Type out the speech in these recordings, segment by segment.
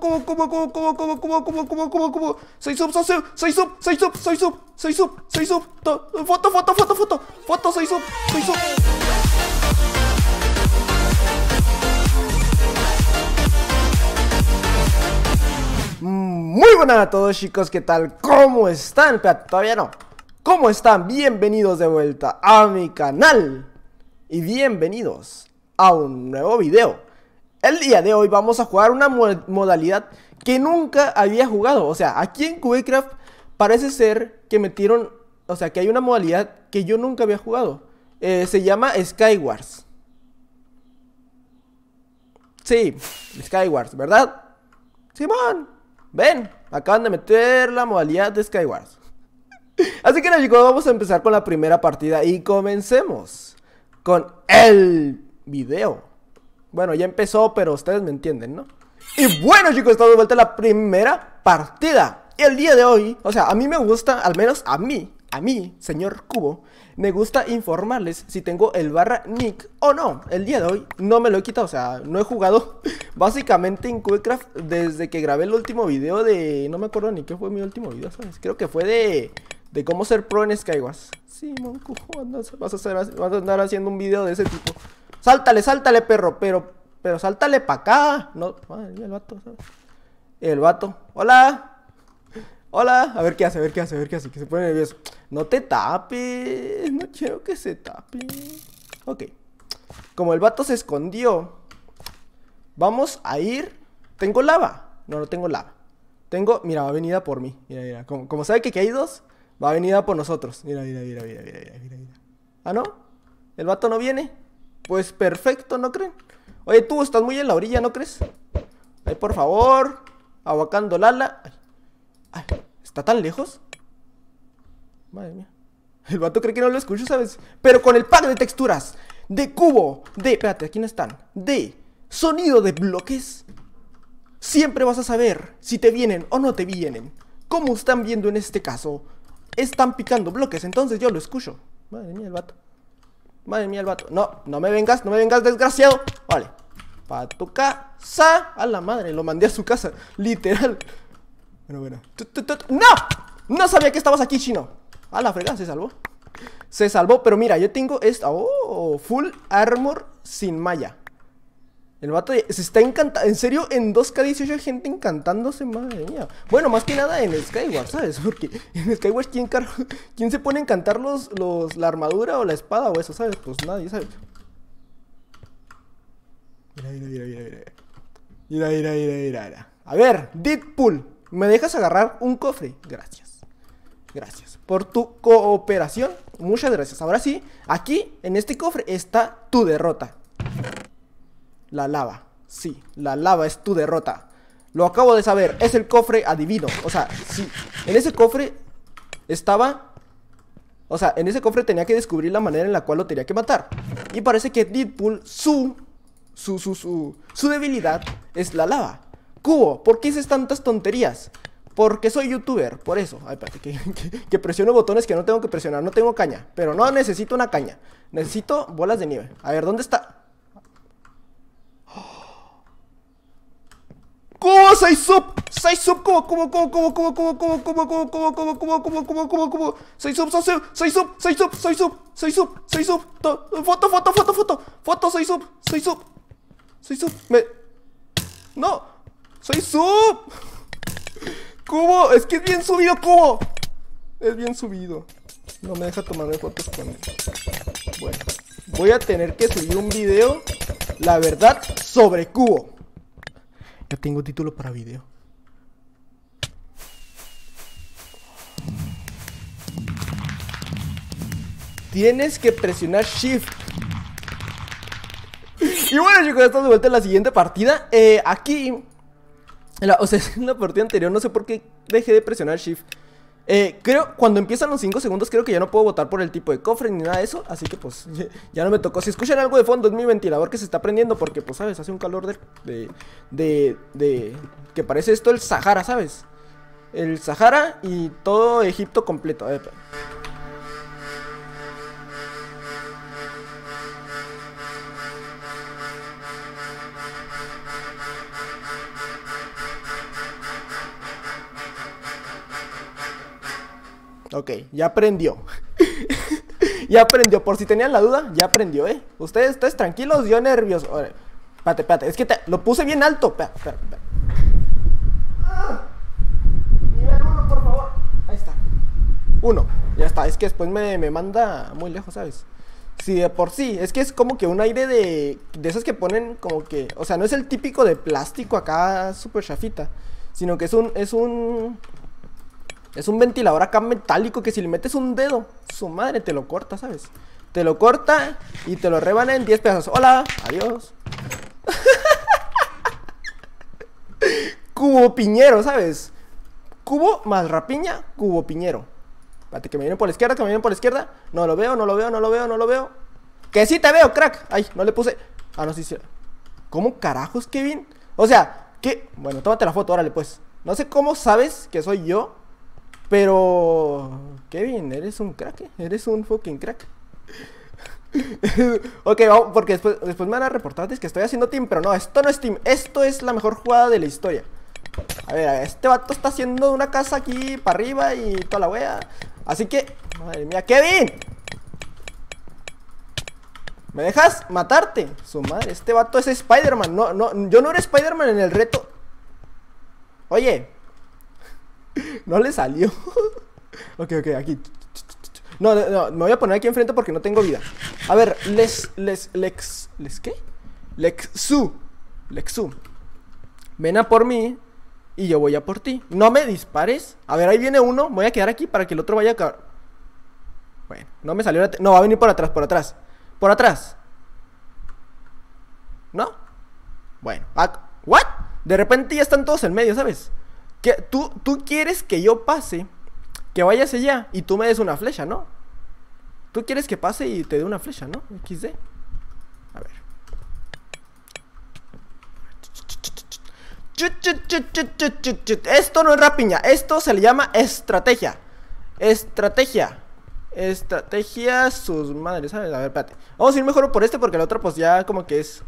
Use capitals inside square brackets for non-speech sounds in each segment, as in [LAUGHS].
Cubo, cubo, cubo, cubo, cubo, cubo, cubo, cubo, cubo, cubo. Soy sub, soy sub, soy sub, soy sub, soy sub, soy sub, soy sub. To- Foto, foto, foto, foto. Foto, soy sub, soy sub. Muy buenas a todos chicos, ¿qué tal? ¿Cómo están? Espérate, todavía no. ¿Cómo están? Bienvenidos de vuelta a mi canal. Y bienvenidos a un nuevo video. El día de hoy vamos a jugar una mo- modalidad que nunca había jugado. O sea, aquí en Cubecraft parece ser que metieron... O sea, que hay una modalidad que yo nunca había jugado. Eh, se llama Skywars. Sí, Skywars, ¿verdad? Simón, ven, acaban de meter la modalidad de Skywars. [LAUGHS] Así que nada chicos, vamos a empezar con la primera partida y comencemos con el video. Bueno, ya empezó, pero ustedes me entienden, ¿no? Y bueno chicos, estamos de vuelta a la primera partida. Y el día de hoy, o sea, a mí me gusta, al menos a mí, a mí, señor Cubo, me gusta informarles si tengo el barra nick o no. El día de hoy no me lo he quitado, o sea, no he jugado [LAUGHS] básicamente en Cubecraft desde que grabé el último video de... No me acuerdo ni qué fue mi último video, ¿sabes? Creo que fue de... De cómo ser pro en Skywars. Sí, Monco, vas a, hacer, vas a andar haciendo un video de ese tipo. Sáltale, sáltale, perro, pero... Pero sáltale pa' acá. No, el vato. El vato. Hola. Hola, a ver qué hace, a ver qué hace, a ver qué hace, que se pone nervioso. No te tapes, no quiero que se tape. Ok. Como el vato se escondió, vamos a ir. ¿Tengo lava? No, no tengo lava. Tengo, mira, va a venir a por mí. Mira, mira. Como, sabe que hay dos, va a venir a por nosotros. Mira, mira, mira, mira, mira, mira, mira. ¿Ah, no? ¿El vato no viene? Pues perfecto, ¿no creen? Oye, tú estás muy en la orilla, ¿no crees? Ay, por favor. Aguacando Lala. Ay. ¿está tan lejos? Madre mía. El vato cree que no lo escucho, ¿sabes? Pero con el pack de texturas, de cubo, de... Espérate, aquí no están. De sonido de bloques. Siempre vas a saber si te vienen o no te vienen. Como están viendo en este caso, están picando bloques, entonces yo lo escucho. Madre mía, el vato. Madre mía, el vato. No, no me vengas, no me vengas, desgraciado. Vale. Pa' tu casa. A la madre, lo mandé a su casa. Literal. Bueno, bueno. ¡No! No sabía que estabas aquí, chino. A la fregada, se salvó. Se salvó, pero mira, yo tengo esta. Oh, full armor sin malla. El vato se está encantando. En serio, en 2K18 hay gente encantándose, madre mía. Bueno, más que nada en Skyward, ¿sabes? [LAUGHS] Porque en Skyward, ¿quién, [LAUGHS] ¿quién se pone a encantar los, los, la armadura o la espada o eso, ¿sabes? Pues nadie, ¿sabes? Mira, mira, mira, mira, mira. Mira, mira, mira, mira, mira. A ver, Deadpool, ¿me dejas agarrar un cofre? Gracias. Gracias por tu cooperación. Muchas gracias. Ahora sí, aquí en este cofre está tu derrota. La lava. Sí, la lava es tu derrota. Lo acabo de saber. Es el cofre adivino. O sea, sí. En ese cofre estaba. O sea, en ese cofre tenía que descubrir la manera en la cual lo tenía que matar. Y parece que Deadpool, su. Su, su, su. Su debilidad es la lava. Cubo, ¿por qué haces tantas tonterías? Porque soy youtuber, por eso. Ay, espérate, que, [LAUGHS] que- que presiono botones que no tengo que presionar. No tengo caña. Pero no necesito una caña. Necesito bolas de nieve. A ver, ¿dónde está? ¡Cubo! ¡Soy sub! ¡Soy sub! ¡Cubo! ¡Cubo! ¡Cubo! ¡Cubo! ¡Cubo! ¡Cubo! ¡Cubo! ¡Cubo! ¡Cubo! ¡Cubo! ¡Cubo! ¡Cubo! ¡Cubo! ¡Cubo! ¡Cubo! ¡Cubo! ¡Soy sub! ¡Soy sub! ¡Soy sub! ¡Soy sub! ¡Soy sub! ¡Soy sub! ¡Soy sub! To- ¡Foto! ¡Foto! ¡Foto! ¡Foto! ¡Foto! ¡Soy sub! ¡Soy sub! ¡Soy sub! ¡Me... ¡No! ¡Soy sub! ¡Cubo! Es que es bien subido, Cubo. Es bien subido. No me deja tomarme fotos con él. Bueno, voy a tener que subir un video, la verdad, sobre Cubo. Tengo título para video. Tienes que presionar Shift. Y bueno chicos, estamos de vuelta en la siguiente partida. Eh, aquí la- o sea, [LAUGHS] en la partida anterior no sé por qué dejé de presionar Shift. Eh, creo, cuando empiezan los 5 segundos, creo que ya no puedo votar por el tipo de cofre ni nada de eso. Así que pues [LAUGHS] ya, no me tocó. Si escuchan algo de fondo, es mi ventilador que se está prendiendo. Porque, pues, sabes, hace un calor de. de. de. de- que parece esto el Sahara, ¿sabes? El Sahara y todo Egipto completo. A ver, Ok, ya aprendió. [LAUGHS] ya aprendió. Por si tenían la duda, ya aprendió, ¿eh? Ustedes, ustedes tranquilos, yo nervioso. espérate, espérate. Es que te, lo puse bien alto. Espérate, espérate, espérate. Nivel uno, por favor. Ahí está. Uno. Ya está. Es que después me, me manda muy lejos, ¿sabes? Sí, de por sí. Es que es como que un aire de. De esos que ponen como que. O sea, no es el típico de plástico acá, súper chafita. Sino que es un. Es un. Es un ventilador acá metálico que si le metes un dedo, su madre te lo corta, ¿sabes? Te lo corta y te lo rebana en 10 pedazos. Hola, adiós. [LAUGHS] cubo piñero, ¿sabes? Cubo más rapiña, cubo piñero. Espérate, que me vienen por la izquierda, que me vienen por la izquierda. No lo veo, no lo veo, no lo veo, no lo veo. Que sí te veo, crack. Ay, no le puse. Ah, no, sí, sí. ¿Cómo carajos, Kevin? O sea, ¿qué? Bueno, tómate la foto, órale, pues. No sé cómo sabes que soy yo. Pero, Kevin, eres un crack, ¿eh? eres un fucking crack. [LAUGHS] ok, vamos, porque después, después me van a reportar que estoy haciendo team, pero no, esto no es team, esto es la mejor jugada de la historia. A ver, a ver, este vato está haciendo una casa aquí para arriba y toda la wea. Así que, madre mía, Kevin. ¿Me dejas matarte? Su madre, este vato es Spider-Man. No, no, yo no era Spider-Man en el reto. Oye, [LAUGHS] no le salió. [LAUGHS] ok, ok, aquí. No, no, me voy a poner aquí enfrente porque no tengo vida. A ver, les, les, lex, ¿les qué? Lexu. Lexu. Ven a por mí y yo voy a por ti. No me dispares. A ver, ahí viene uno. Voy a quedar aquí para que el otro vaya a... Bueno, no me salió. No, va a venir por atrás, por atrás. Por atrás. ¿No? Bueno. ¿What? De repente ya están todos en medio, ¿sabes? Que tú, tú quieres que yo pase, que vayas allá y tú me des una flecha, ¿no? Tú quieres que pase y te dé una flecha, ¿no? XD. A ver. Esto no es rapiña, esto se le llama estrategia. Estrategia. Estrategia, sus madres, ¿sabes? A ver, espérate. Vamos a ir mejor por este porque el otro pues ya como que es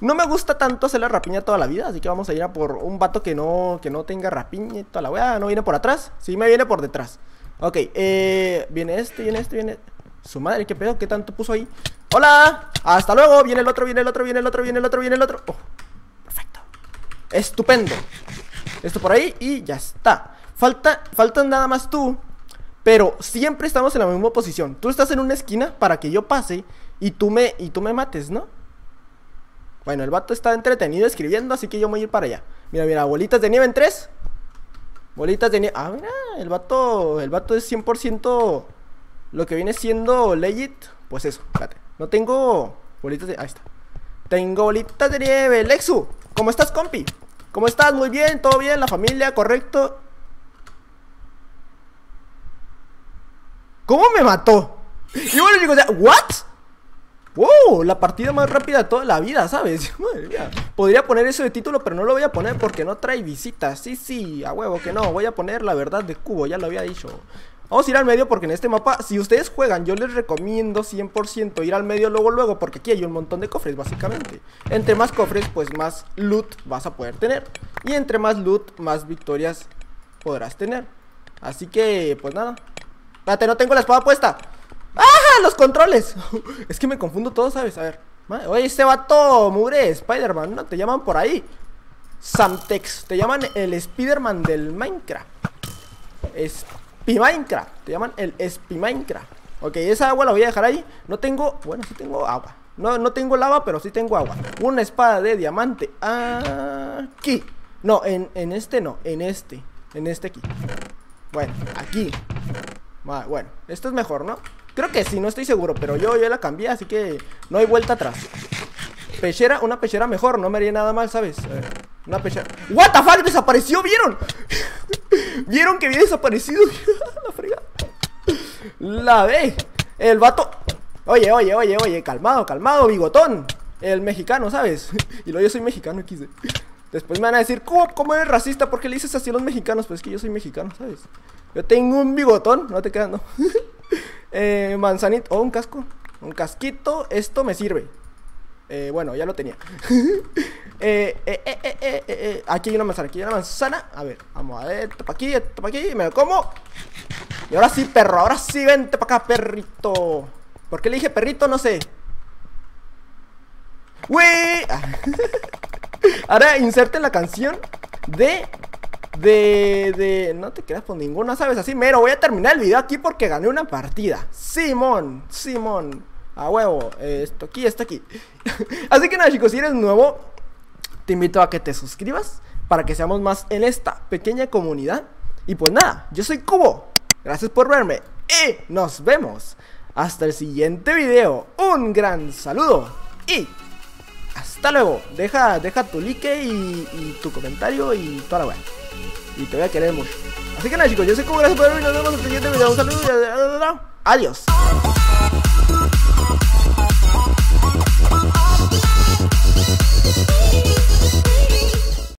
no me gusta tanto hacer la rapiña toda la vida, así que vamos a ir a por un vato que no, que no tenga rapiña y toda la weá. ¿No viene por atrás? Sí, me viene por detrás. Ok, eh, viene este, viene este, viene... Su madre, ¿qué pedo? ¿Qué tanto puso ahí? ¡Hola! ¡Hasta luego! Viene el otro, viene el otro, viene el otro, viene el otro, viene el otro. Oh, perfecto. Estupendo. Esto por ahí y ya está. Falta, faltan nada más tú. Pero siempre estamos en la misma posición. Tú estás en una esquina para que yo pase y tú me, y tú me mates, ¿no? Bueno, el vato está entretenido escribiendo, así que yo voy a ir para allá. Mira, mira, bolitas de nieve en tres. Bolitas de nieve. Ah, mira, el vato, el vato es 100% lo que viene siendo legit. Pues eso, espérate. No tengo bolitas de... Ahí está. Tengo bolitas de nieve. Lexu, ¿cómo estás, compi? ¿Cómo estás? Muy bien, todo bien, la familia, correcto. ¿Cómo me mató? Y bueno, digo, ¿what? ¡Wow! La partida más rápida de toda la vida, ¿sabes? [LAUGHS] Madre mía. Podría poner eso de título, pero no lo voy a poner porque no trae visitas. Sí, sí, a huevo que no. Voy a poner la verdad de cubo, ya lo había dicho. Vamos a ir al medio porque en este mapa, si ustedes juegan, yo les recomiendo 100% ir al medio luego, luego, porque aquí hay un montón de cofres, básicamente. Entre más cofres, pues más loot vas a poder tener. Y entre más loot, más victorias podrás tener. Así que, pues nada. Espérate, no tengo la espada puesta. ¡Ah! ¡Los controles! [LAUGHS] es que me confundo todo, ¿sabes? A ver. Oye, este vato mugre Spider-Man, ¿no? Te llaman por ahí. Samtex. Te llaman el Spider-Man del Minecraft. Spi Minecraft. Te llaman el Spi Minecraft. Ok, esa agua la voy a dejar ahí. No tengo. Bueno, sí tengo agua. No, no tengo lava, pero sí tengo agua. Una espada de diamante. Aquí. No, en, en este no. En este. En este aquí. Bueno, aquí. Bueno, esto es mejor, ¿no? Creo que sí, no estoy seguro, pero yo ya la cambié, así que no hay vuelta atrás. Pechera, una pechera mejor, no me haría nada mal, ¿sabes? una pechera. ¿What the fuck? Desapareció, ¿vieron? [LAUGHS] ¿Vieron que había desaparecido? [LAUGHS] la fregada. La ve. El vato. Oye, oye, oye, oye, calmado, calmado, bigotón. El mexicano, ¿sabes? [LAUGHS] Y luego yo soy mexicano, XD. Después me van a decir, ¿cómo, cómo eres racista? ¿Por qué le dices así a los mexicanos? Pues es que yo soy mexicano, ¿sabes? Yo tengo un bigotón, no te quedas, no. Eh, manzanito, oh, un casco. Un casquito, esto me sirve. Eh, bueno, ya lo tenía. [LAUGHS] eh, eh, eh, aquí hay una manzana, aquí hay una manzana. A ver, vamos a ver, esto para aquí, esto para aquí, me lo como. Y ahora sí, perro, ahora sí, vente para acá, perrito. ¿Por qué le dije perrito? No sé. ¡Wey! [LAUGHS] Ahora inserte la canción de... De... De... No te quedas por ninguna, ¿sabes? Así mero, voy a terminar el video aquí porque gané una partida. Simón, Simón. A huevo, esto aquí, esto aquí. [LAUGHS] Así que nada, chicos, si eres nuevo, te invito a que te suscribas para que seamos más en esta pequeña comunidad. Y pues nada, yo soy Cubo. Gracias por verme y nos vemos hasta el siguiente video. Un gran saludo y hasta luego. Deja, deja tu like y, tu comentario y toda la buena. Y te voy a querer mucho. Así que nada chicos, yo soy Cubo, gracias por verme nos vemos en el siguiente video. Un saludo y adiós.